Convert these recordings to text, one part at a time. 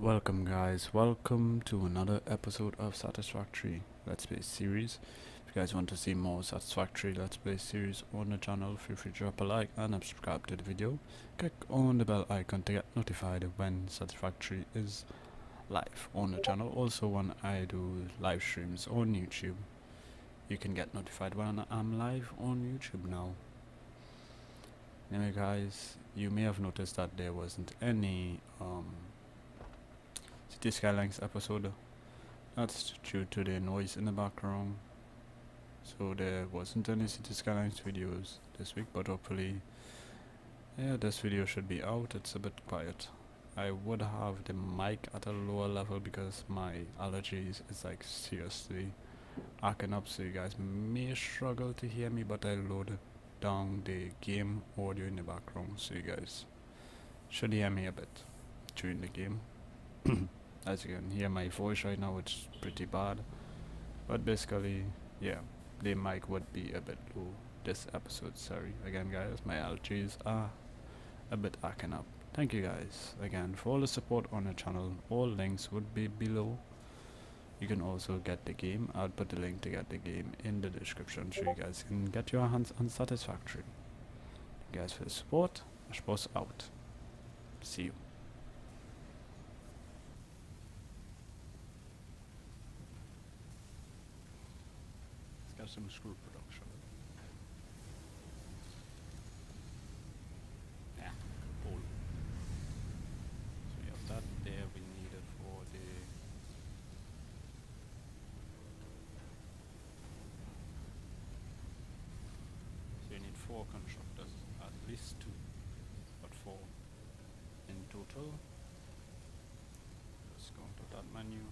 Welcome guys, welcome to another episode of Satisfactory Let's Play series. If you guys want to see more Satisfactory Let's Play series on the channel, feel free to drop a like and subscribe to the video. Click on the bell icon to get notified when Satisfactory is live on the channel. Also when I do live streams on YouTube, you can get notified when I'm live on YouTube now. Anyway guys, you may have noticed that there wasn't any um, City Skylines episode. That's due to the noise in the background. So there wasn't any City Skylines videos this week, but hopefully, yeah, this video should be out. It's a bit quiet. I would have the mic at a lower level because my allergies is like seriously acting up, so you guys may struggle to hear me, but I load down the game audio in the background, so you guys should hear me a bit during the game. as you can hear my voice right now it's pretty bad. But basically yeah the mic would be a bit low this episode. Sorry again guys. My allergies are a bit acting up. Thank you guys again for all the support on the channel. All links would be below. You can also get the game. I'll put the link to get the game in the description so you guys can get your hands on satisfactory. Thank you guys for the support. Ashboss out. See you got some screw production. Yeah, cool. So we have that there we need it for the So you need four constructors, at least two, but four in total. Let's go into that menu.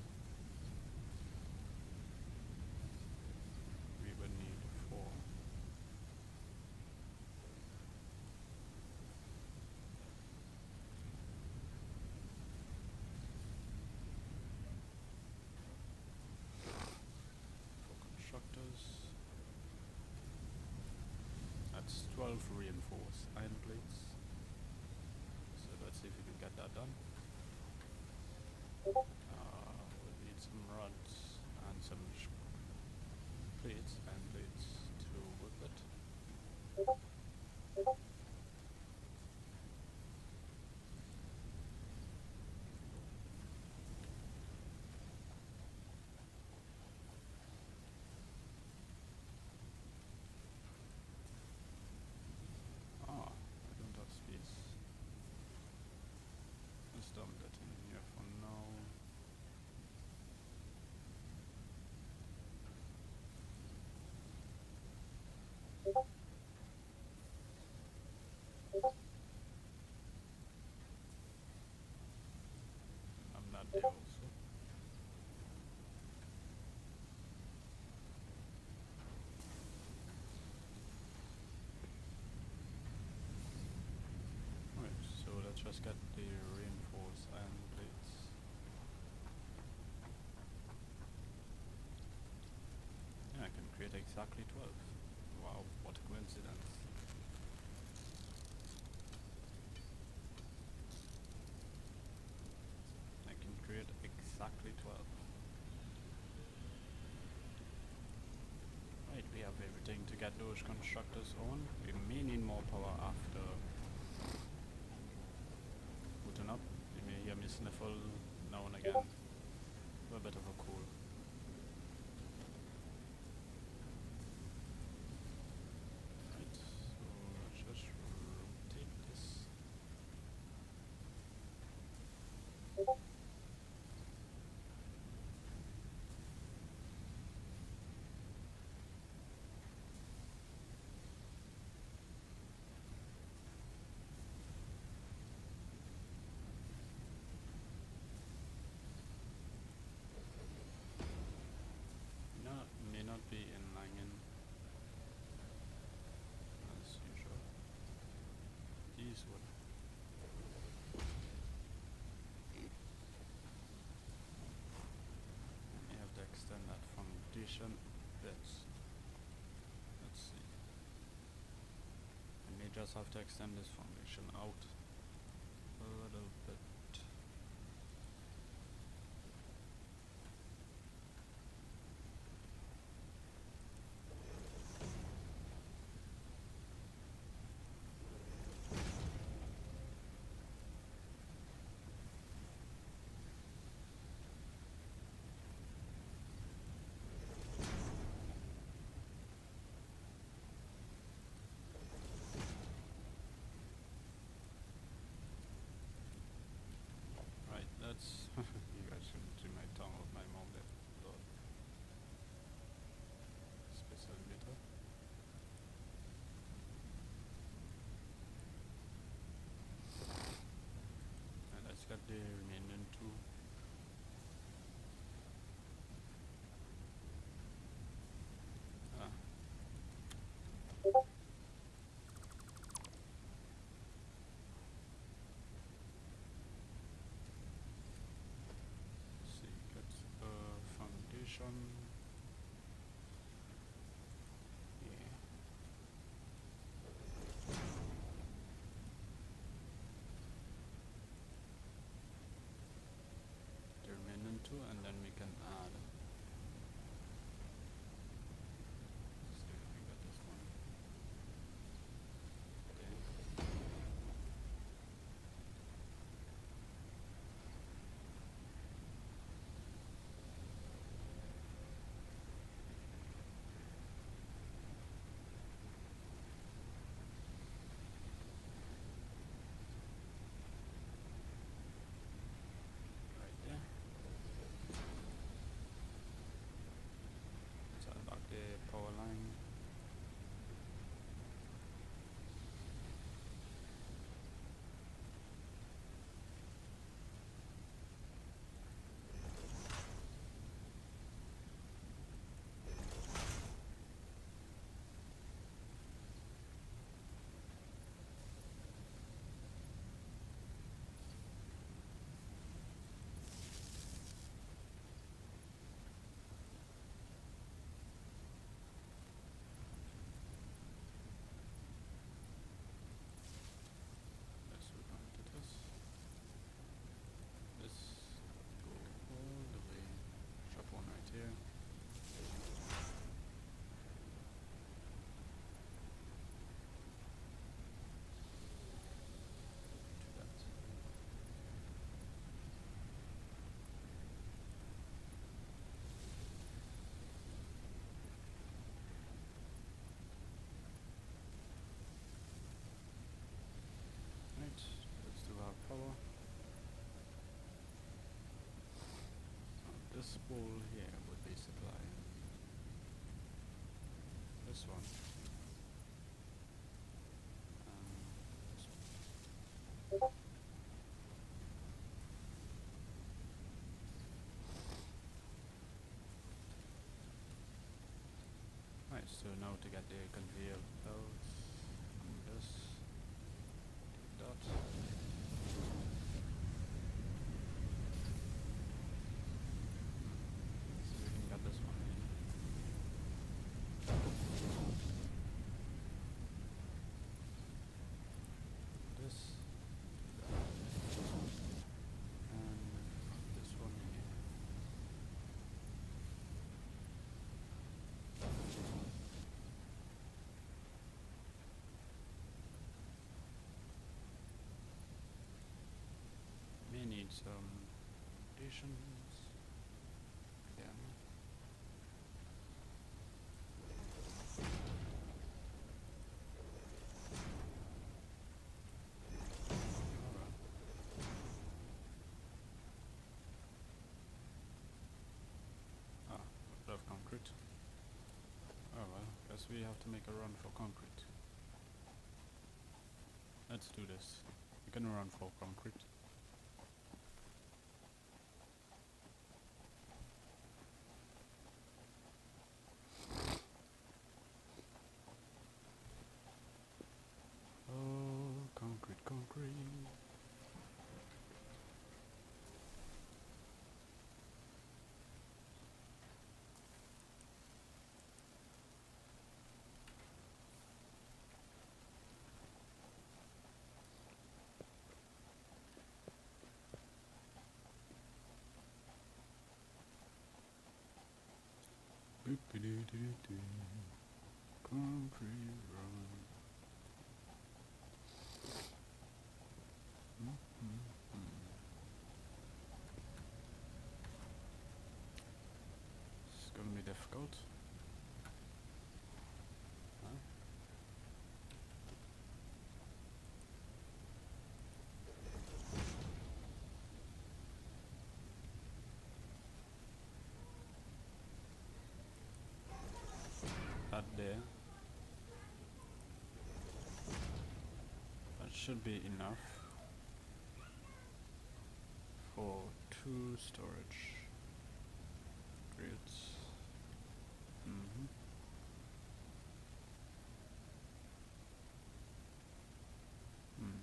we would need four. Four constructors. That's 12 reinforced iron plates. So let's see if we can get that done. Uh, we'll need some rods and some sh- plates and plates to whip it. Ah, I don't have space. Let's dump that in here for now. I'm not there also. Alright, so let's just get the reinforced iron plates. Yeah, I can create exactly 12. Wow, what a coincidence. I can create exactly 12. Right, we have everything to constructors on. We may need more power after booting up. You may hear me sniffle now and again. A bit of a cold. Right, so let's just rotate this. No, may not be in Langen as usual. These would. You have to extend that bits. Let's see. I may just have to extend this foundation out a little bit. get the remaining two. Ah. see, get a foundation. Yeah. Two, and then we can add. See if we got this one. Okay. right there. So about the power line. Let's move on to this. This go all the way. Drop one right here. Do that. Right, let's do our power. Pole here would be one. Um, this one. Right, so now to get the conveyor belts on this dot. So we can get this one in. This. And this one here. May need some additions. Yeah. Ah, of concrete. Oh well, guess we have to make a run for concrete. Let's do this. We can run for concrete. Oh, concrete, concrete. Boop-a-doo-doo-doo. Concrete run. Mm-hmm. It's gonna be difficult. Huh? That there. That should be enough. for two storage grids. Mm-hmm. Hmm.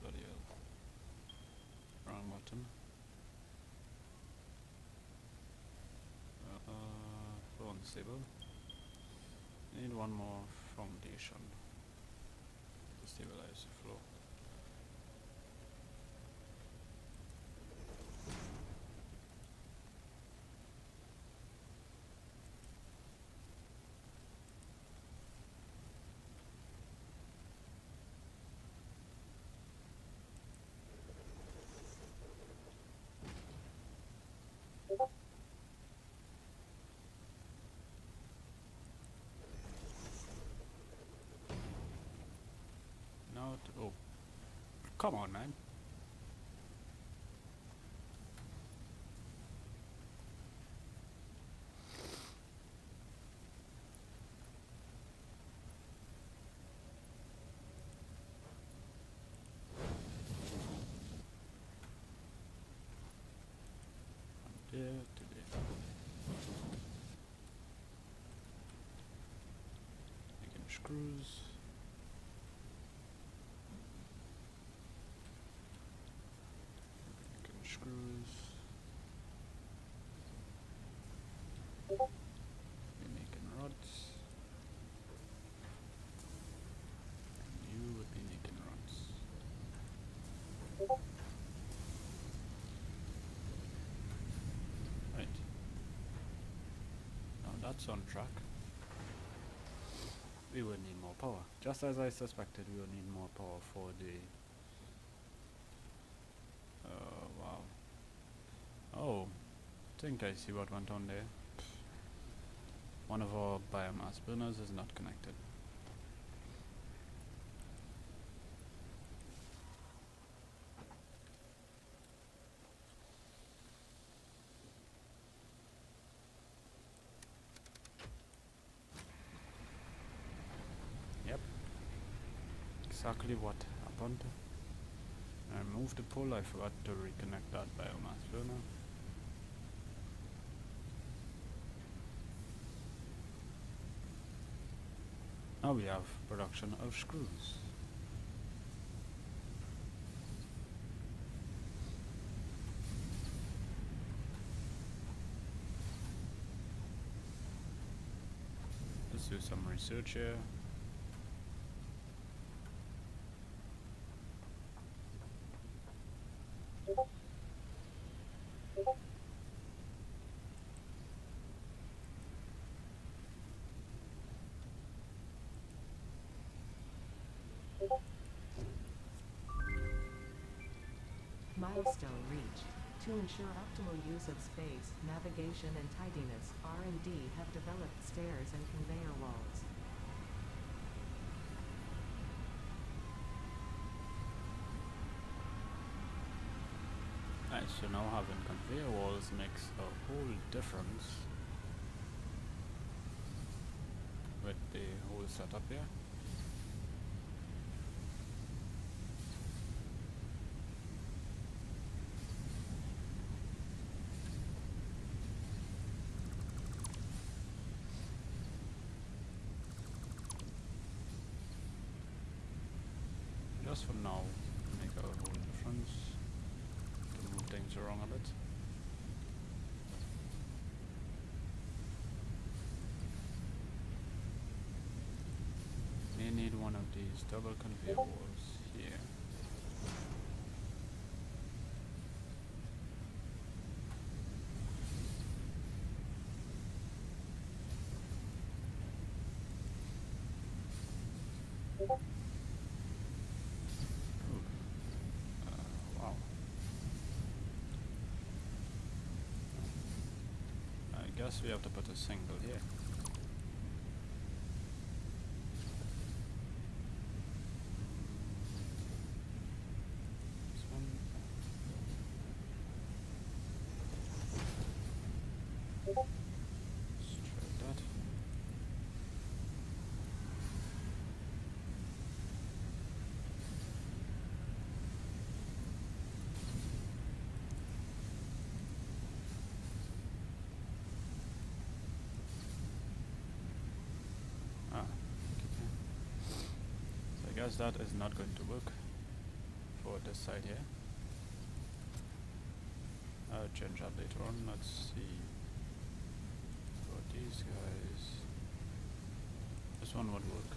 Bloody hell. Wrong button. Uh. Need one more foundation to stabilize the floor. Not oh come on man. From there to there. Making screws. Making screws. We're making rods. And you would be making rods. Right. That's on track. We will need more power. Just as I suspected, we will need more power for the uh, wow. Oh, I think I see what went on there. One of our biomass burners is not connected. Exactly what happened. I moved the pull, I forgot to reconnect that biomass burner. Now we have production of screws. Let's do some research here. To ensure optimal use of space, navigation and tidiness, R&D have developed stairs and conveyor walls. Nice, so now having conveyor walls makes a whole difference with the whole setup here. Just for now, make a whole difference to move things around a bit. May need one of these double conveyor walls here. Ooh. Uh, wow. I guess we have to put a single here. This one. Let's try that. Guess that is not going to work for this side here. I'll change that later on. Let's see. For these guys. This one would work.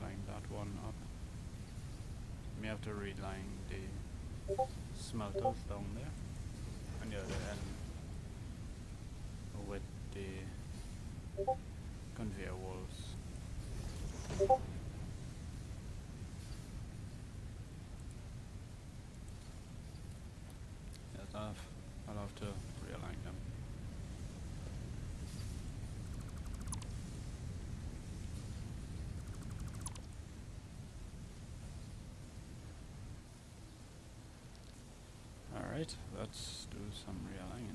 Line that one up. May have to reline the smelters down there on the other end with the conveyor walls. Yes, I'll have, I'll have to realign them. Alright, let's do some realigning.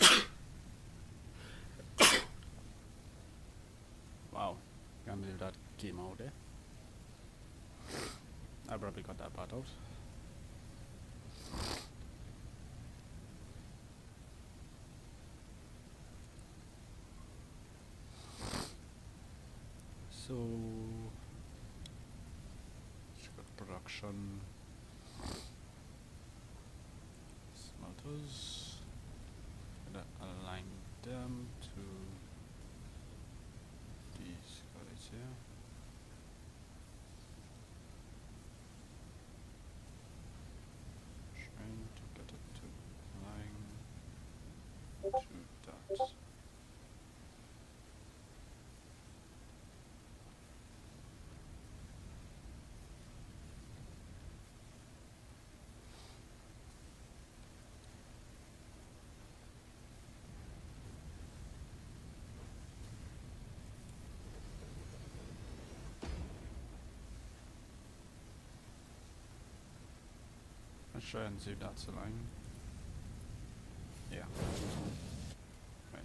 Wow, can't believe that came out there. I probably got that part out. So, got production smelters. Gonna align them to these guys here. Trying to get it to align to that. Let's try and see if that's aligned. Yeah. Right.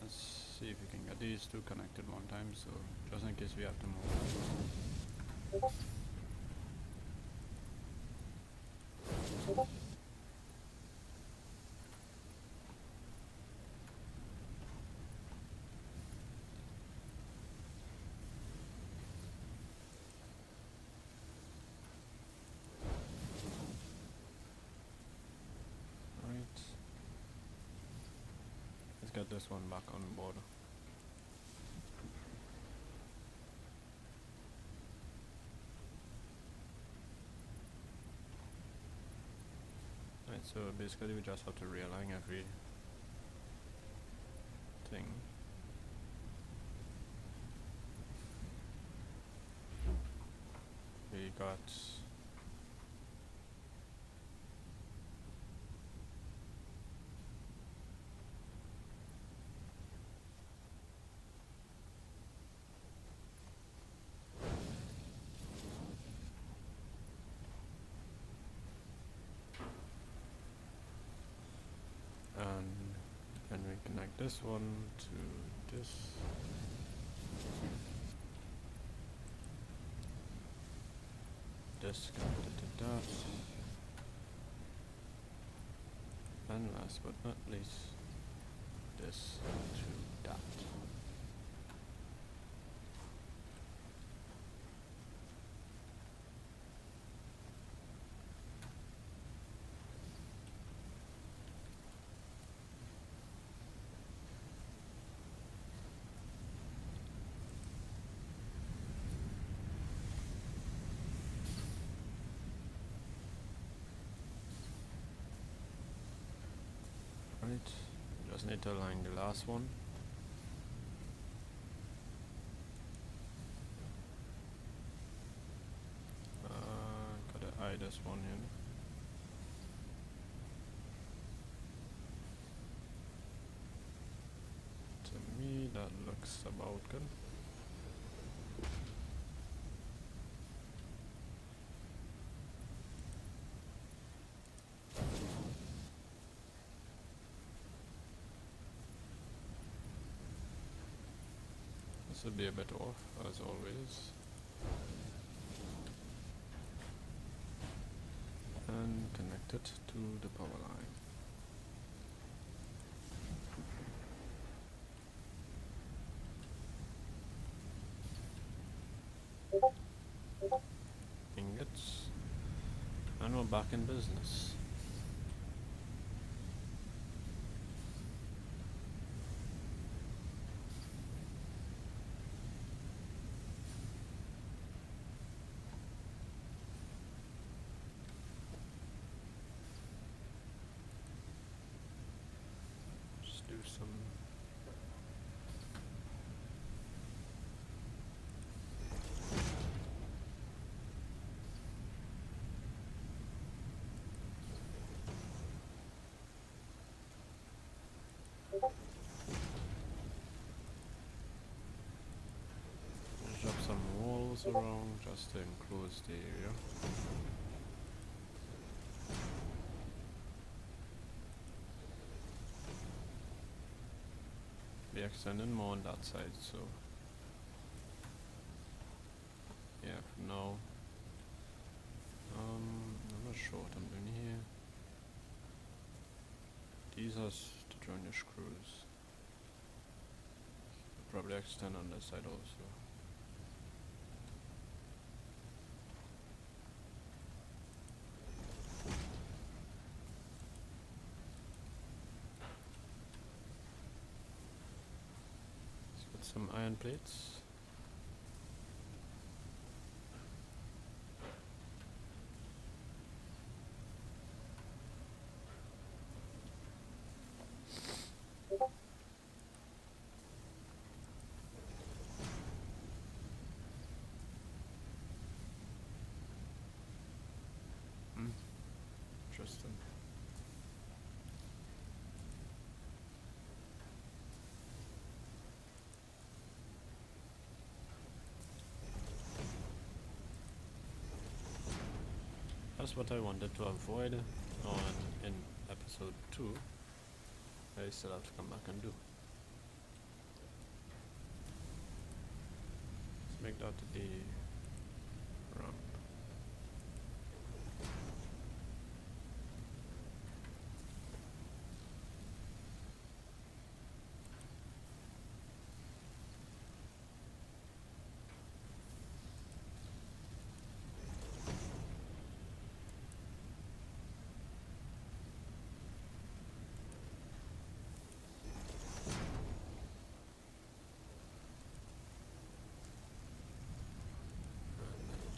Let's see if we can get these two connected one time, so just in case we have to move. Right. Let's get this one back on board. Right, so basically we just have to realign every thing. We got and then we this one to this. This connected to that and last but not least this to that right need to align the last one? Uh, gotta eye this one here to me that looks about good This be a bit off, as always. And connect it to the power line. Ingots. And we're back in business. Some Drop some walls around just to enclose the area. Be extending more on that side, so yeah, for now. Um, I'm not sure what I'm doing here. These are to join your screws. Probably extend on that side also. Let's put some iron plates. Hmm. Interesting. That's what I wanted to avoid on in episode two. I still have to come back and do. Let's make that the ramp.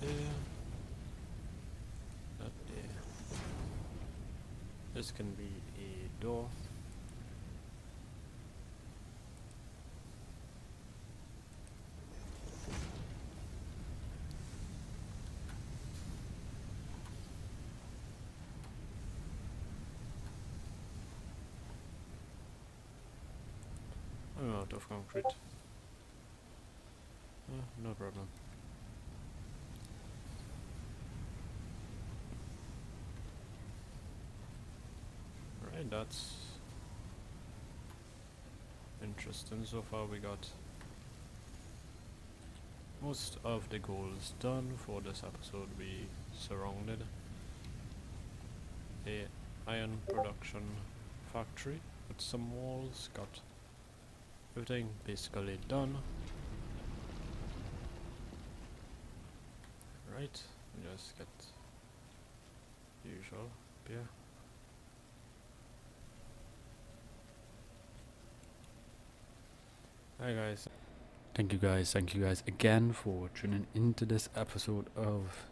there. That there. This can be a door. I'm out of concrete. Uh, no problem. Right, that's interesting. So far we got most of the goals done for this episode. We surrounded a iron production factory with some walls, got everything basically done. Right, just get usual beer. Hi guys. Thank you guys, thank you guys again for tuning into this episode of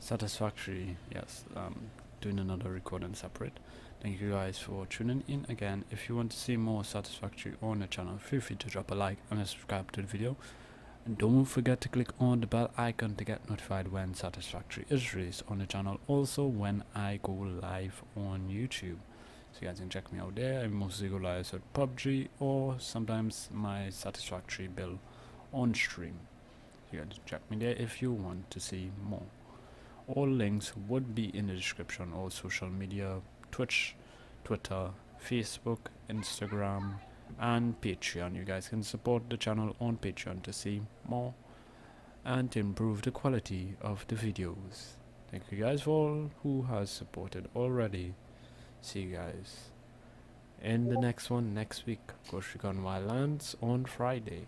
Satisfactory. Yes, um doing another recording separate. Thank you guys for tuning in again. If you want to see more Satisfactory on the channel, feel free to drop a like and subscribe to the video. And don't forget to click on the bell icon to get notified when Satisfactory is released on the channel. Also when I go live on YouTube. So you guys can check me out there. I'm mostly go live at PUBG or sometimes my Satisfactory build on stream. So you guys can check me there if you want to see more. All links would be in the description. All social media, Twitch, Twitter, Facebook, Instagram, and Patreon. You guys can support the channel on Patreon to see more and to improve the quality of the videos. Thank you guys for all who has supported already see you guys. In the next one next week. Ghost Recon Wildlands on Friday.